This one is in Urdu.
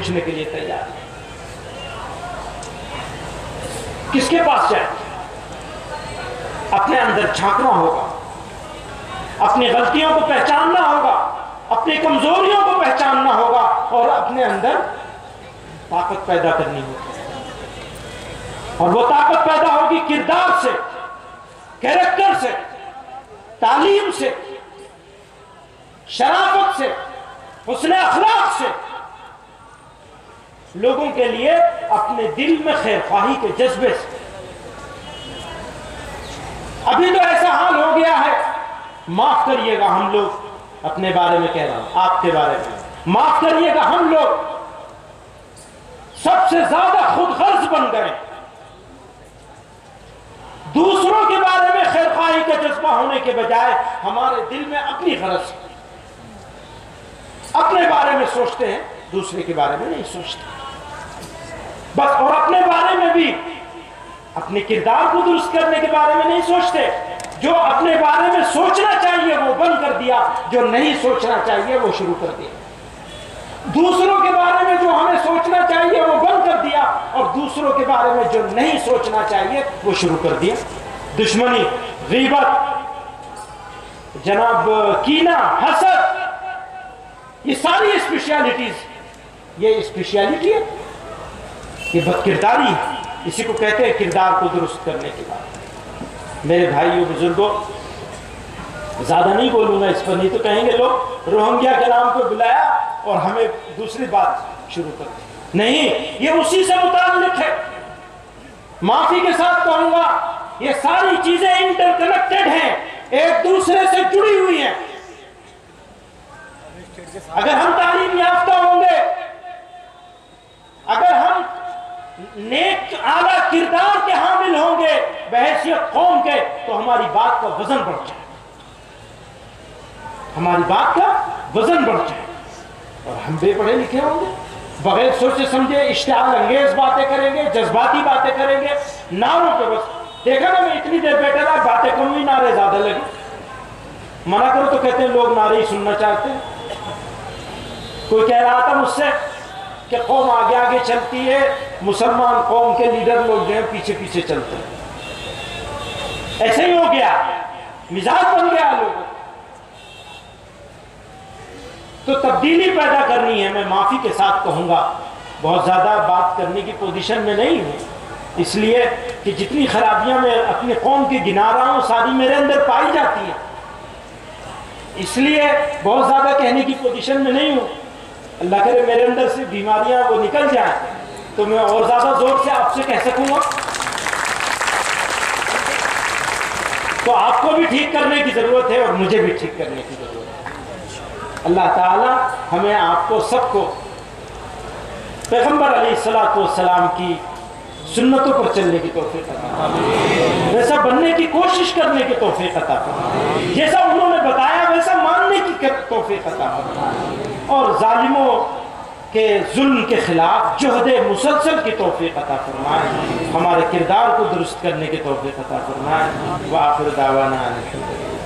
پوچھنے کے لیے تیار ہے کس کے پاس جائیں؟ اپنے اندر جھانکنا ہوگا۔ اپنی غلطیوں کو پہچاننا ہوگا۔ اپنی کمزوریوں کو پہچاننا ہوگا اور اپنے اندر طاقت پیدا کرنی ہوگی۔ اور وہ طاقت پیدا ہوگی کردار سے، کیریکٹر سے، تعلیم سے، شرافت سے، حسن اخلاق سے۔ لوگوں کے لیے اپنے دل میں خیر خواہی کے جذبے سے۔ ابھی تو ایسا حال ہو گیا ہے۔ معاف کریے گا ہم لوگ۔ اپنے بارے میں کہہ رہا ہوں، آپ کے بارے میں۔ معاف کریے گا ہم لوگ۔ سب سے زیادہ خود غرض بن گئے۔ دوسروں کے بارے میں خیر خواہی کا جذبہ ہونے کے بجائے ہمارے دل میں اپنی غرض۔ اپنے بارے میں سوچتے ہیں۔ دوسرے کے بارے میں نہیں سوچتے بس اور اپنے بارے میں بھی، اپنے کردار کو درست کرنے کے بارے میں نہیں سوچتے۔ جو اپنے بارے میں سوچنا چاہیے، وہ بند کر دیا۔ جو نہیں سوچنا چاہیے، وہ شروع کر دیا۔ دوسروں کے بارے میں جو ہمیں سوچنا چاہیے، وہ بند کر دیا۔ اور دوسروں کے بارے میں جو نہیں سوچنا چاہیے، وہ شروع کر دیا۔ دشمنی، غیبت۔ جناب کینا، حسد۔ یہ ساری اسپیشلٹیز یہ اسپیشلٹی ہے؟ یہ بد کرداری اسی کو کہتے ہیں کردار کو درست کرنے کے بعد۔ میرے بھائیوں، بزرگوں، زیادہ نہیں بولوں گا اس پر، نہیں تو کہیں گے لوگ، روہنگیا کے نام کو بلایا اور ہمیں دوسری بات شروع کر دی۔ نہیں، یہ اسی سے متعلق ہے۔ معافی کے ساتھ کہوں گا، یہ ساری چیزیں انٹر کنیکٹڈ ہیں، ایک دوسرے سے جڑی ہوئی ہیں۔ اگر ہم تعلیم یافتہ ہوں گے اگر ہم نیک اعلیٰ کردار کے حامل ہوں گے، بحیثیت قوم کے، تو ہماری بات کا وزن بڑھ جائے۔ ہماری بات کا وزن بڑھ جائے۔ اور ہم بے پڑھے لکھے ہوں گے۔ بغیر سوچے سمجھے اشتعال انگیز باتیں کریں گے، جذباتی باتیں کریں گے۔ نعروں پہ بس۔ دیکھا نا میں اتنی دیر بیٹھا رہا باتیں کم ہوئی، نعرے زیادہ لگے۔ منع کرو تو کہتے ہیں، لوگ نعرے ہی سننا چاہتے ہیں۔ کوئی کہہ رہا تھا مجھ سے؟ کہ قوم آگے آگے چلتی ہے، مسلمان قوم کے لیڈر لوگ جو ہیں پیچھے پیچھے چلتے ہیں۔ ایسے ہی ہو گیا۔ مزاج بن گیا لوگوں تو تبدیلی پیدا کرنی ہے، میں معافی کے ساتھ کہوں گا، بہت زیادہ بات کرنے کی پوزیشن میں نہیں ہوں۔ اس لیے کہ جتنی خرابیاں میں اپنی قوم کی گنا رہا ہوں، ساری میرے اندر پائی جاتی ہیں۔ اس لیے بہت زیادہ کہنے کی پوزیشن میں نہیں ہوں۔ اللہ کرے میرے اندر سے بیماریاں وہ نکل جائیں تو میں اور زیادہ زور سے آپ سے کہہ سکوں گا۔ تو آپ کو بھی ٹھیک کرنے کی ضرورت ہے اور مجھے بھی ٹھیک کرنے کی ضرورت ہے۔ اللہ تعالی ہمیں آپ کو سب کو پیغمبر علیہ السلاۃ والسلام کی سنتوں پر چلنے کی توفیق عطا ویسا بننے کی کوشش کرنے کی توفیق عطا جیسا انہوں نے بتایا ایسا ماننے کی توفیق عطا اور ظالموں کے ظلم کے خلاف جہد مسلسل کی توفیق عطا فرمائے۔ ہمارے کردار کو درست کرنے کی توفیق عطا فرمائے۔ وآخر دعوانا الحمدللہ۔